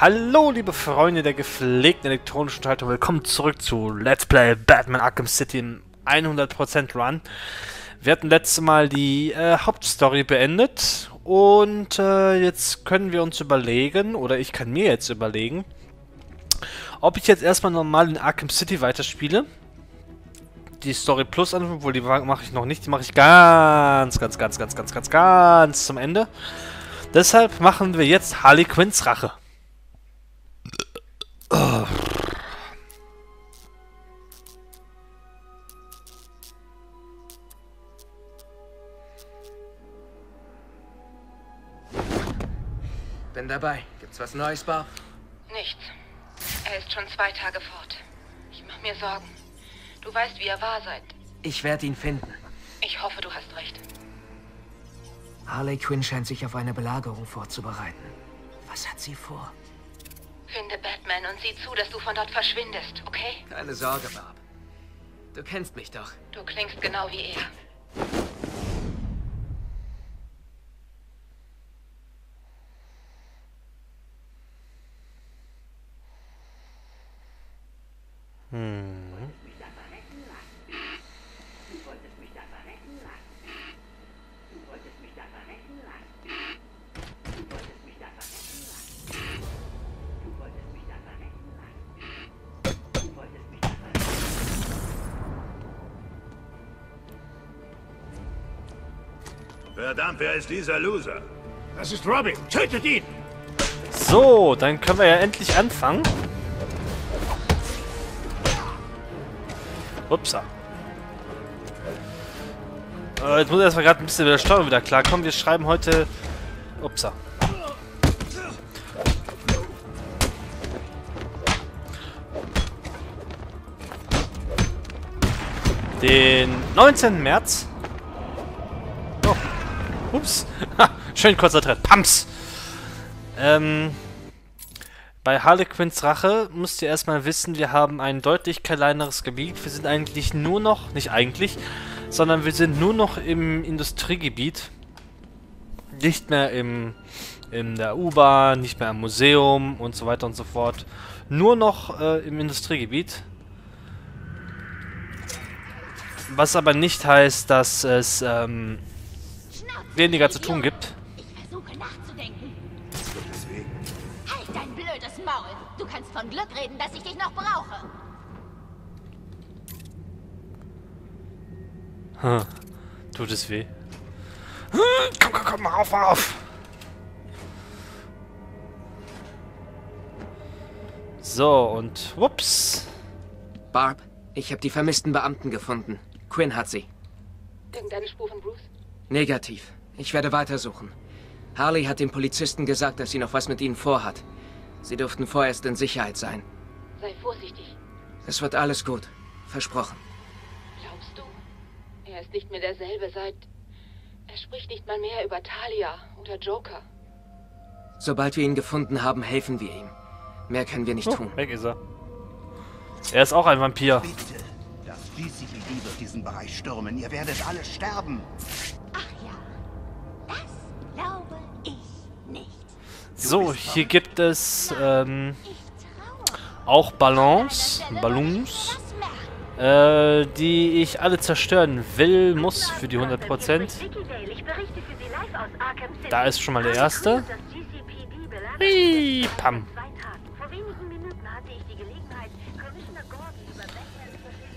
Hallo, liebe Freunde der gepflegten elektronischen Schaltung. Willkommen zurück zu Let's Play Batman Arkham City im 100% Run. Wir hatten letztes Mal die äh, Hauptstory beendet und äh, jetzt können wir uns überlegen, oder ich kann mir jetzt überlegen, ob ich jetzt erstmal normal in Arkham City weiterspiele. Die Story Plus an, obwohl die mache ich noch nicht, die mache ich ganz, ganz, ganz, ganz, ganz, ganz, ganz zum Ende. Deshalb machen wir jetzt Harley Quinns Rache. Bin dabei. Gibt's was Neues, Bob? Nichts. Er ist schon zwei Tage fort. Ich mach mir Sorgen. Du weißt, wie er war seit... Ich werde ihn finden. Ich hoffe, du hast recht. Harley Quinn scheint sich auf eine Belagerung vorzubereiten. Was hat sie vor? Finde Batman und sieh zu, dass du von dort verschwindest, okay? Keine Sorge, Bob. Du kennst mich doch. Du klingst genau wie er. Hm. Verdammt, wer ist dieser Loser? Das ist Robin. Tötet ihn! So, dann können wir ja endlich anfangen. Upsa. Äh, jetzt muss erstmal gerade ein bisschen mit der Steuerung wieder klarkommen. Wir schreiben heute... Upsa. Den 19. März. Oh. Ups. Schön kurzer Tritt. Pams. Ähm... Bei Harlequins Rache müsst ihr erstmal wissen, wir haben ein deutlich kleineres Gebiet. Wir sind eigentlich nur noch, nicht eigentlich, sondern wir sind nur noch im Industriegebiet. Nicht mehr im, in der U-Bahn, nicht mehr im Museum und so weiter und so fort. Nur noch äh, im Industriegebiet. Was aber nicht heißt, dass es ähm, weniger zu tun gibt. Kannst von Glück reden, dass ich dich noch brauche. Hm. Tut es weh. Hm, komm, komm, komm, mach auf, mach auf. So, und whoops. Barb, ich habe die vermissten Beamten gefunden. Quinn hat sie. Irgendeine Spur von Bruce? Negativ. Ich werde weitersuchen. Harley hat dem Polizisten gesagt, dass sie noch was mit ihnen vorhat. Sie dürften vorerst in Sicherheit sein. Sei vorsichtig. Es wird alles gut. Versprochen. Glaubst du? Er ist nicht mehr derselbe seit... Er spricht nicht mal mehr über Talia oder Joker. Sobald wir ihn gefunden haben, helfen wir ihm. Mehr können wir nicht oh, tun. Weg ist er. Er ist auch ein Vampir. Bitte, das GCPD wird diesen Bereich stürmen. Ihr werdet alle sterben. So, hier gibt es ähm, auch Ballons, Ballons, äh, die ich alle zerstören will, muss für die 100%. Da ist schon mal der erste. Hui, pam.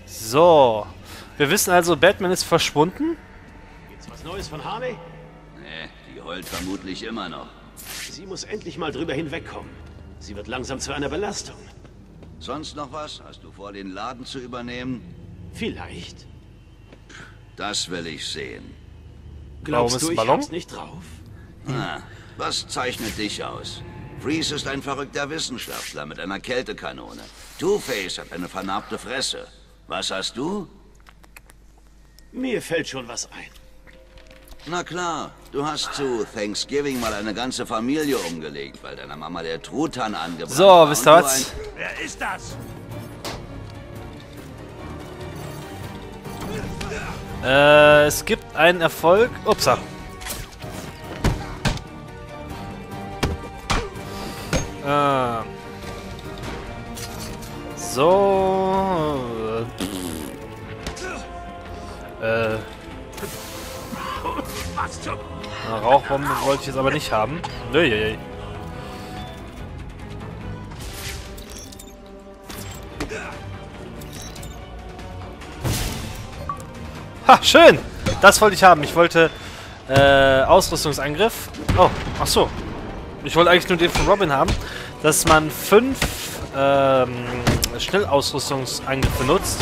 So, wir wissen also, Batman ist verschwunden. Gibt's was Neues von Harley? Nee, die heult vermutlich immer noch. Sie muss endlich mal drüber hinwegkommen. Sie wird langsam zu einer Belastung. Sonst noch was? Hast du vor, den Laden zu übernehmen? Vielleicht. Das will ich sehen. Glaubst Warum du, ich Ballon? hab's nicht drauf? Na, was zeichnet dich aus? Freeze ist ein verrückter Wissenschaftler mit einer Kältekanone. Two-Face hat eine vernarbte Fresse. Was hast du? Mir fällt schon was ein. Na klar, du hast zu Thanksgiving mal eine ganze Familie umgelegt, weil deiner Mama der Truthahn angebracht So, wisst ihr du was? Wer ist das? Äh, es gibt einen Erfolg. Upsa. Äh, Ähm. So. Äh. Na, Rauchbombe wollte ich jetzt aber nicht haben. Nö, Ha, schön! Das wollte ich haben. Ich wollte äh, Ausrüstungsangriff. Oh, ach so. Ich wollte eigentlich nur den von Robin haben, dass man fünf ähm, Schnellausrüstungsangriffe nutzt.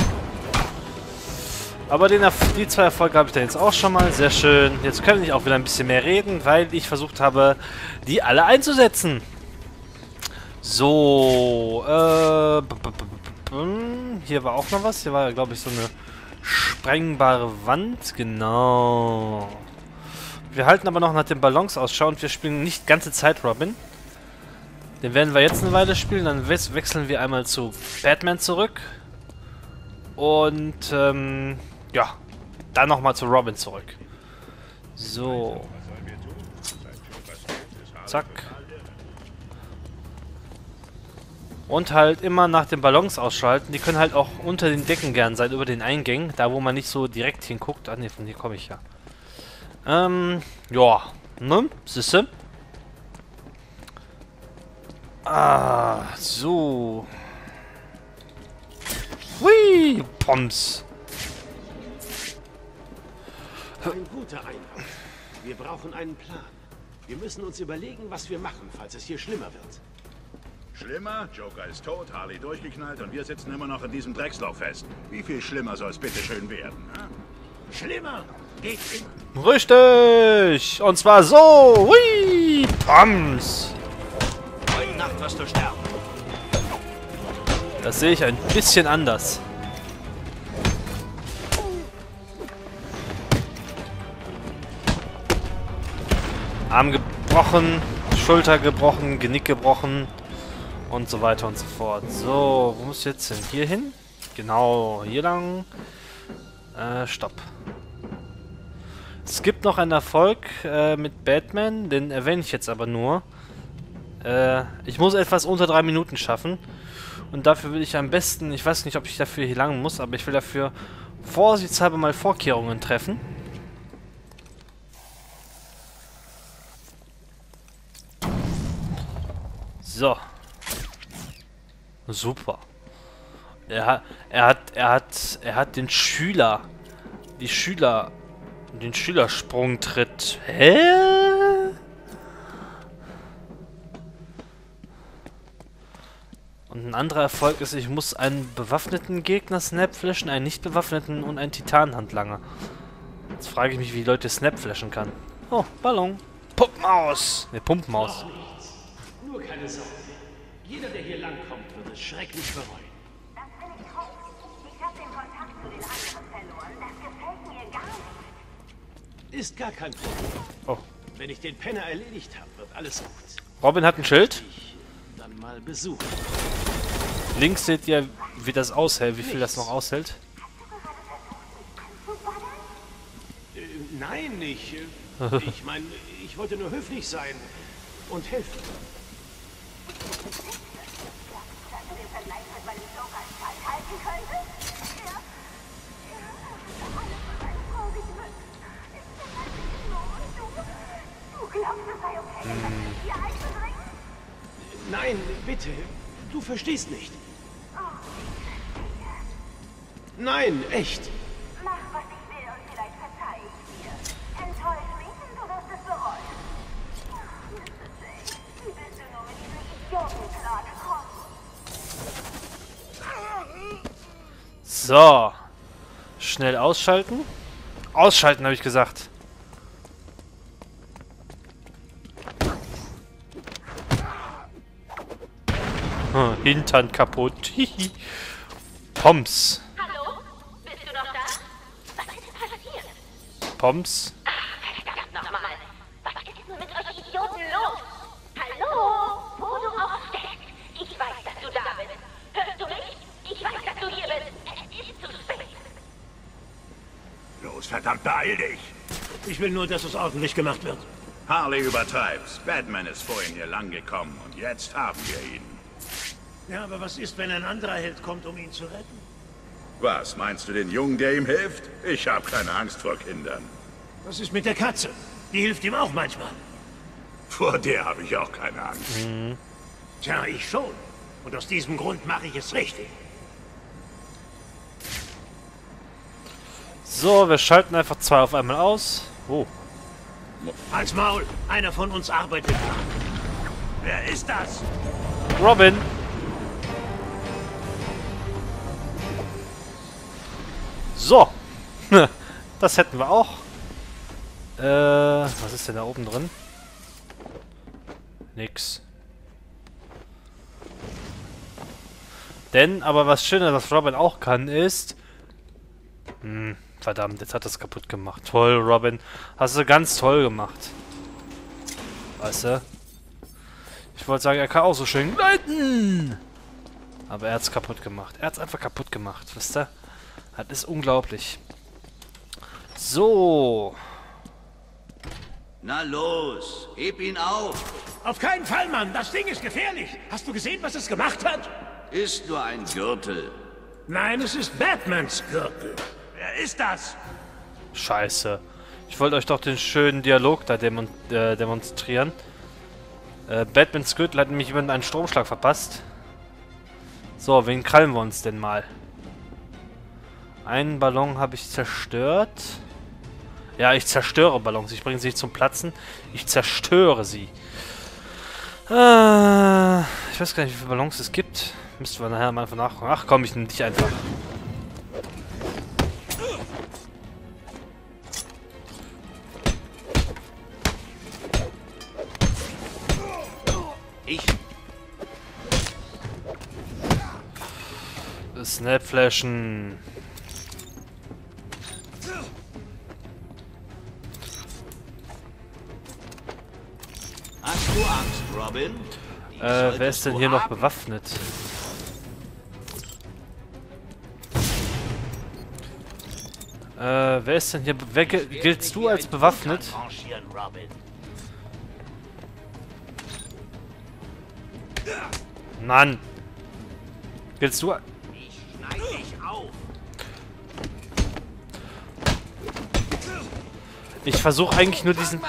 Aber den, die zwei Erfolge habe ich da jetzt auch schon mal. Sehr schön. Jetzt können ich auch wieder ein bisschen mehr reden, weil ich versucht habe, die alle einzusetzen. So, äh, hier war auch noch was. Hier war, glaube ich, so eine sprengbare Wand. Genau. Wir halten aber noch nach den Ballons Ausschau und wir spielen nicht ganze Zeit Robin. Den werden wir jetzt eine Weile spielen, dann wechseln wir einmal zu Batman zurück. Und, ähm, ja, dann nochmal zu Robin zurück. So. Zack. Und halt immer nach den Ballons ausschalten. Die können halt auch unter den Decken gern sein, über den Eingängen. Da, wo man nicht so direkt hinguckt. Ah, ne, von hier komme ich ja. Ähm, ja. Ne? Siehste? Ah, so. Hui, Poms. Ein guter Einwand. Wir brauchen einen Plan. Wir müssen uns überlegen, was wir machen, falls es hier schlimmer wird. Schlimmer? Joker ist tot, Harley durchgeknallt und wir sitzen immer noch in diesem Drecksloch fest. Wie viel schlimmer soll es bitte schön werden? Hm? Schlimmer geht immer. Richtig! Und zwar so! Hui! Pams! Heute Nacht wirst du sterben. Das sehe ich ein bisschen anders. Arm gebrochen, Schulter gebrochen, Genick gebrochen und so weiter und so fort. So, wo muss ich jetzt hin? Hier hin? Genau, hier lang. Äh, stopp. Es gibt noch einen Erfolg äh, mit Batman, den erwähne ich jetzt aber nur. Äh, ich muss etwas unter drei Minuten schaffen. Und dafür will ich am besten, ich weiß nicht, ob ich dafür hier lang muss, aber ich will dafür vorsichtshalber mal Vorkehrungen treffen. So. Super. Er hat, er hat, er hat, er hat den Schüler, die Schüler, den Schülersprungtritt. Hä? Und ein anderer Erfolg ist, ich muss einen bewaffneten Gegner snapflashen, einen nicht bewaffneten und einen Titanhandlanger. Jetzt frage ich mich, wie die Leute snapflashen kann. Oh, Ballon. Pumpmaus. Ne, Pumpmaus. Nur keine Sorge. Jeder, der hier langkommt, wird es schrecklich bereuen. Das bin ich raus. Ich habe den Kontakt zu den anderen verloren. Das gefällt mir gar nicht. Ist gar kein Problem. Oh. Wenn ich den Penner erledigt habe, wird alles gut. Robin hat ein Schild. Ich dann mal besuchen. Links seht ihr, wie das aushält, wie viel das noch aushält. Äh, nein, ich. Äh, ich meine, ich wollte nur höflich sein und helfen. Nein, bitte. Du verstehst nicht. Nein, echt. So. Schnell ausschalten. Ausschalten, habe ich gesagt. Hm, Hintern kaputt. Poms. Hallo? Bist du noch da? Was ist denn passiert? Poms. Verdammt, beeil dich! Ich will nur, dass es ordentlich gemacht wird. Harley übertreibt's. Batman ist vorhin hier lang gekommen und jetzt haben wir ihn. Ja, aber was ist, wenn ein anderer Held kommt, um ihn zu retten? Was, meinst du den Jungen, der ihm hilft? Ich habe keine Angst vor Kindern. Was ist mit der Katze? Die hilft ihm auch manchmal. Vor der habe ich auch keine Angst. Tja, ich schon. Und aus diesem Grund mache ich es richtig. So, wir schalten einfach zwei auf einmal aus. Oh. Als Maul, einer von uns arbeitet. Wer ist das? Robin! So. Das hätten wir auch. Äh, was ist denn da oben drin? Nix. Denn, aber was Schönes, was Robin auch kann, ist... Hm, verdammt, jetzt hat das kaputt gemacht. Toll, Robin. Hast du ganz toll gemacht. Weißt du? Ich wollte sagen, er kann auch so schön gleiten. Aber er hat's kaputt gemacht. Er hat's einfach kaputt gemacht, wisst ihr? Das ist unglaublich. So. Na los, heb ihn auf. Auf keinen Fall, Mann. Das Ding ist gefährlich. Hast du gesehen, was es gemacht hat? Ist nur ein Gürtel. Nein, es ist Batmans Gürtel. Ist das? Scheiße. Ich wollte euch doch den schönen Dialog da demon äh, demonstrieren. Äh, Batmans Gürtel hat nämlich jemand einen Stromschlag verpasst. So, wen krallen wir uns denn mal? Einen Ballon habe ich zerstört. Ja, ich zerstöre Ballons. Ich bringe sie zum Platzen. Ich zerstöre sie. Äh, ich weiß gar nicht, wie viele Ballons es gibt. Müssten wir nachher mal einfach nachgucken. Ach komm, ich nehme dich einfach. Ich Snapflashen. Hast du Angst, Robin? Die Äh, wer ist denn hier noch haben. bewaffnet? Äh, wer ist denn hier... Wer gil- giltst du als bewaffnet? Mann! Giltst du... Ich versuche eigentlich nur diesen...